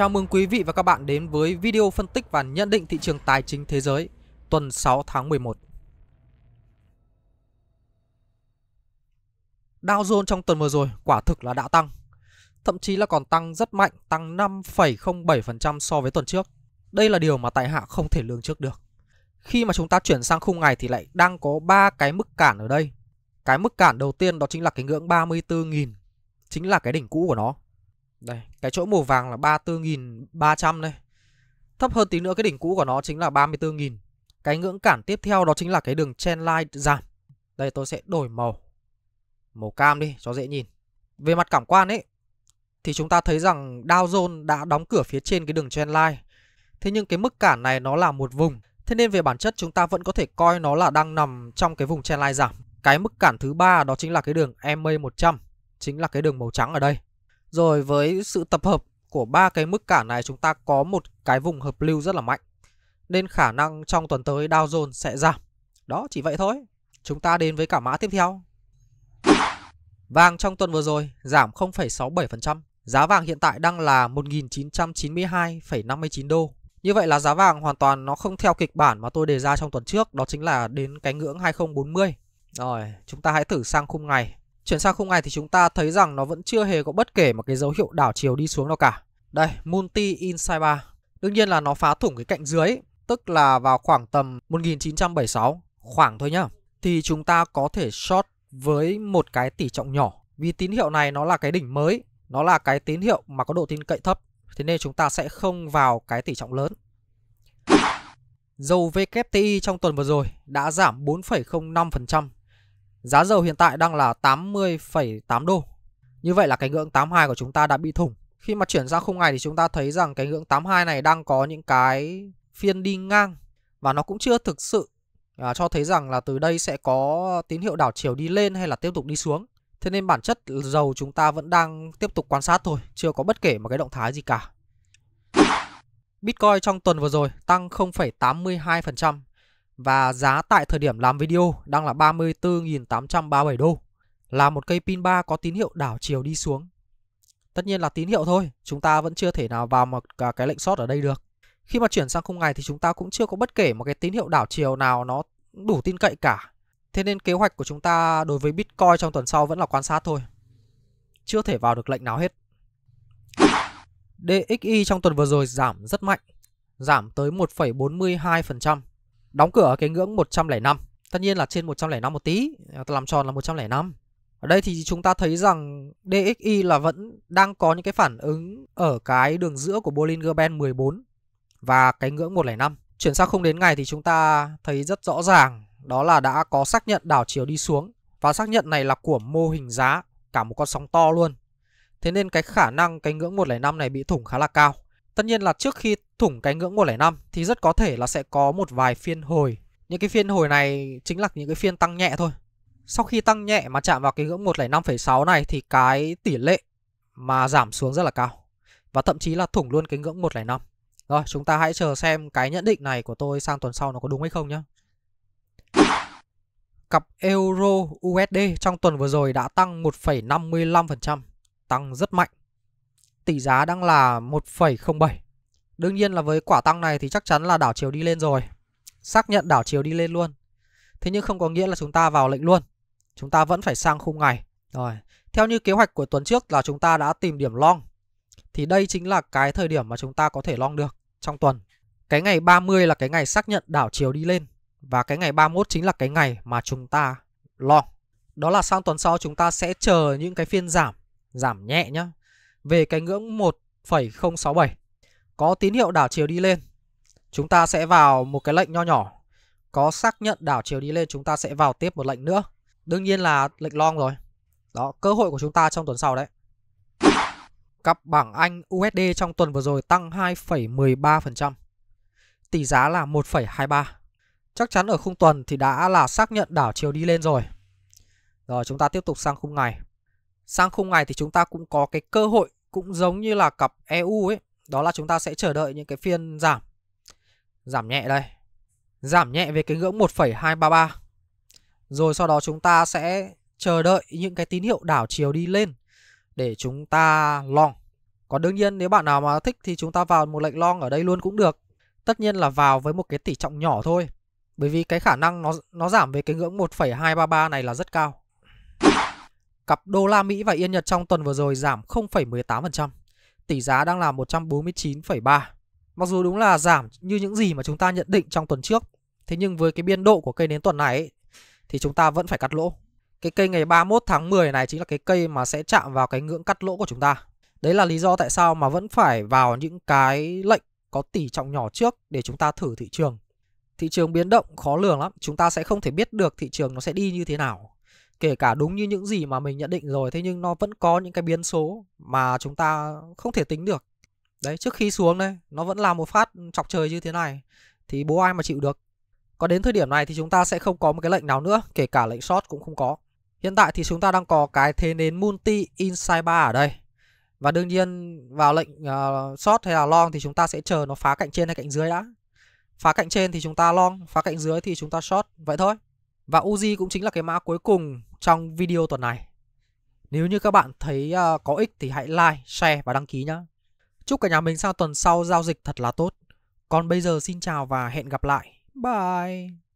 Chào mừng quý vị và các bạn đến với video phân tích và nhận định thị trường tài chính thế giới tuần 6 tháng 11. Dow Jones trong tuần vừa rồi quả thực là đã tăng. Thậm chí là còn tăng rất mạnh, tăng 5,07% so với tuần trước. Đây là điều mà tại hạ không thể lường trước được. Khi mà chúng ta chuyển sang khung ngày thì lại đang có ba cái mức cản ở đây. Cái mức cản đầu tiên đó chính là cái ngưỡng 34.000, chính là cái đỉnh cũ của nó. Đây, cái chỗ màu vàng là 34.300 đây. Thấp hơn tí nữa cái đỉnh cũ của nó chính là 34.000. Cái ngưỡng cản tiếp theo đó chính là cái đường trendline giảm. Đây tôi sẽ đổi màu. Màu cam đi cho dễ nhìn. Về mặt cảm quan ấy thì chúng ta thấy rằng Dow Jones đã đóng cửa phía trên cái đường trendline. Thế nhưng cái mức cản này nó là một vùng. Thế nên về bản chất chúng ta vẫn có thể coi nó là đang nằm trong cái vùng trendline giảm. Cái mức cản thứ ba đó chính là cái đường MA 100, chính là cái đường màu trắng ở đây. Rồi với sự tập hợp của ba cái mức cản này chúng ta có một cái vùng hợp lưu rất là mạnh. Nên khả năng trong tuần tới Dow Jones sẽ giảm. Đó, chỉ vậy thôi. Chúng ta đến với cả mã tiếp theo. Vàng trong tuần vừa rồi giảm 0,67%. Giá vàng hiện tại đang là 1.992,59 đô. Như vậy là giá vàng hoàn toàn nó không theo kịch bản mà tôi đề ra trong tuần trước, đó chính là đến cái ngưỡng 2040. Rồi, chúng ta hãy thử sang khung ngày. Chuyển sang khung ngày thì chúng ta thấy rằng nó vẫn chưa hề có bất kể một cái dấu hiệu đảo chiều đi xuống đâu cả. Đây, Multi Inside Bar. Đương nhiên là nó phá thủng cái cạnh dưới, tức là vào khoảng tầm 1976, khoảng thôi nhá. Thì chúng ta có thể short với một cái tỷ trọng nhỏ. Vì tín hiệu này nó là cái đỉnh mới, nó là cái tín hiệu mà có độ tin cậy thấp. Thế nên chúng ta sẽ không vào cái tỷ trọng lớn. Dầu WTI trong tuần vừa rồi đã giảm 4,05%. Giá dầu hiện tại đang là 80,8 đô. Như vậy là cái ngưỡng 82 của chúng ta đã bị thủng. Khi mà chuyển sang khung ngày thì chúng ta thấy rằng cái ngưỡng 82 này đang có những cái phiên đi ngang và nó cũng chưa thực sự à, cho thấy rằng là từ đây sẽ có tín hiệu đảo chiều đi lên hay là tiếp tục đi xuống. Thế nên bản chất dầu chúng ta vẫn đang tiếp tục quan sát thôi, chưa có bất kể một cái động thái gì cả. Bitcoin trong tuần vừa rồi tăng 0,82% và giá tại thời điểm làm video đang là 34.837 đô. Là một cây pin 3 có tín hiệu đảo chiều đi xuống. Tất nhiên là tín hiệu thôi, chúng ta vẫn chưa thể nào vào một cái lệnh short ở đây được. Khi mà chuyển sang khung ngày thì chúng ta cũng chưa có bất kể một cái tín hiệu đảo chiều nào nó đủ tin cậy cả. Thế nên kế hoạch của chúng ta đối với Bitcoin trong tuần sau vẫn là quan sát thôi. Chưa thể vào được lệnh nào hết. DXY trong tuần vừa rồi giảm rất mạnh, giảm tới 1,42%, đóng cửa ở cái ngưỡng 105. Tất nhiên là trên 105 một tí, à, làm tròn là 105. Ở đây thì chúng ta thấy rằng DXY là vẫn đang có những cái phản ứng ở cái đường giữa của Bollinger Band 14 và cái ngưỡng 105. Chuyển sang không đến ngày thì chúng ta thấy rất rõ ràng đó là đã có xác nhận đảo chiều đi xuống và xác nhận này là của mô hình giá cả một con sóng to luôn. Thế nên cái khả năng cái ngưỡng 105 này bị thủng khá là cao. Tất nhiên là trước khi thủng cái ngưỡng 105 thì rất có thể là sẽ có một vài phiên hồi. Những cái phiên hồi này chính là những cái phiên tăng nhẹ thôi. Sau khi tăng nhẹ mà chạm vào cái ngưỡng 105,6 này thì cái tỷ lệ mà giảm xuống rất là cao. Và thậm chí là thủng luôn cái ngưỡng 105. Rồi, chúng ta hãy chờ xem cái nhận định này của tôi sang tuần sau nó có đúng hay không nhé. Cặp Euro USD trong tuần vừa rồi đã tăng 1,55%, tăng rất mạnh. Tỷ giá đang là 1,07. Đương nhiên là với quả tăng này thì chắc chắn là đảo chiều đi lên rồi. Xác nhận đảo chiều đi lên luôn. Thế nhưng không có nghĩa là chúng ta vào lệnh luôn. Chúng ta vẫn phải sang khung ngày. Rồi, theo như kế hoạch của tuần trước là chúng ta đã tìm điểm long. Thì đây chính là cái thời điểm mà chúng ta có thể long được trong tuần. Cái ngày 30 là cái ngày xác nhận đảo chiều đi lên và cái ngày 31 chính là cái ngày mà chúng ta long. Đó là sang tuần sau chúng ta sẽ chờ những cái phiên giảm, giảm nhẹ nhá. Về cái ngưỡng 1,067 có tín hiệu đảo chiều đi lên. Chúng ta sẽ vào một cái lệnh nho nhỏ. Có xác nhận đảo chiều đi lên chúng ta sẽ vào tiếp một lệnh nữa. Đương nhiên là lệnh long rồi. Đó, cơ hội của chúng ta trong tuần sau đấy. Cặp bảng Anh USD trong tuần vừa rồi tăng 2,13%. Tỷ giá là 1,23. Chắc chắn ở khung tuần thì đã là xác nhận đảo chiều đi lên rồi. Rồi chúng ta tiếp tục sang khung ngày. Sang khung ngày thì chúng ta cũng có cái cơ hội cũng giống như là cặp EU ấy. Đó là chúng ta sẽ chờ đợi những cái phiên giảm. Giảm nhẹ đây. Giảm nhẹ về cái ngưỡng 1,233. Rồi sau đó chúng ta sẽ chờ đợi những cái tín hiệu đảo chiều đi lên để chúng ta long. Còn đương nhiên nếu bạn nào mà thích thì chúng ta vào một lệnh long ở đây luôn cũng được. Tất nhiên là vào với một cái tỷ trọng nhỏ thôi. Bởi vì cái khả năng nó nó giảm về cái ngưỡng 1,233 này là rất cao. Cặp đô la Mỹ và yên Nhật trong tuần vừa rồi giảm 0,18%. Tỷ giá đang là 149,3. Mặc dù đúng là giảm như những gì mà chúng ta nhận định trong tuần trước, thế nhưng với cái biên độ của cây nến tuần này ấy, thì chúng ta vẫn phải cắt lỗ. Cái cây ngày 31 tháng 10 này chính là cái cây mà sẽ chạm vào cái ngưỡng cắt lỗ của chúng ta. Đấy là lý do tại sao mà vẫn phải vào những cái lệnh có tỷ trọng nhỏ trước để chúng ta thử thị trường. Thị trường biến động khó lường lắm, chúng ta sẽ không thể biết được thị trường nó sẽ đi như thế nào. Kể cả đúng như những gì mà mình nhận định rồi thế nhưng nó vẫn có những cái biến số mà chúng ta không thể tính được. Đấy, trước khi xuống đây, nó vẫn là một phát chọc trời như thế này thì bố ai mà chịu được. Còn đến thời điểm này thì chúng ta sẽ không có một cái lệnh nào nữa, kể cả lệnh short cũng không có. Hiện tại thì chúng ta đang có cái thế nến multi inside bar ở đây. Và đương nhiên vào lệnh uh, short hay là long thì chúng ta sẽ chờ nó phá cạnh trên hay cạnh dưới đã. Phá cạnh trên thì chúng ta long, phá cạnh dưới thì chúng ta short, vậy thôi. Và Uzi cũng chính là cái mã cuối cùng trong video tuần này. Nếu như các bạn thấy ờ, có ích thì hãy like, share và đăng ký nhé. Chúc cả nhà mình sang tuần sau giao dịch thật là tốt. Còn bây giờ xin chào và hẹn gặp lại. Bye.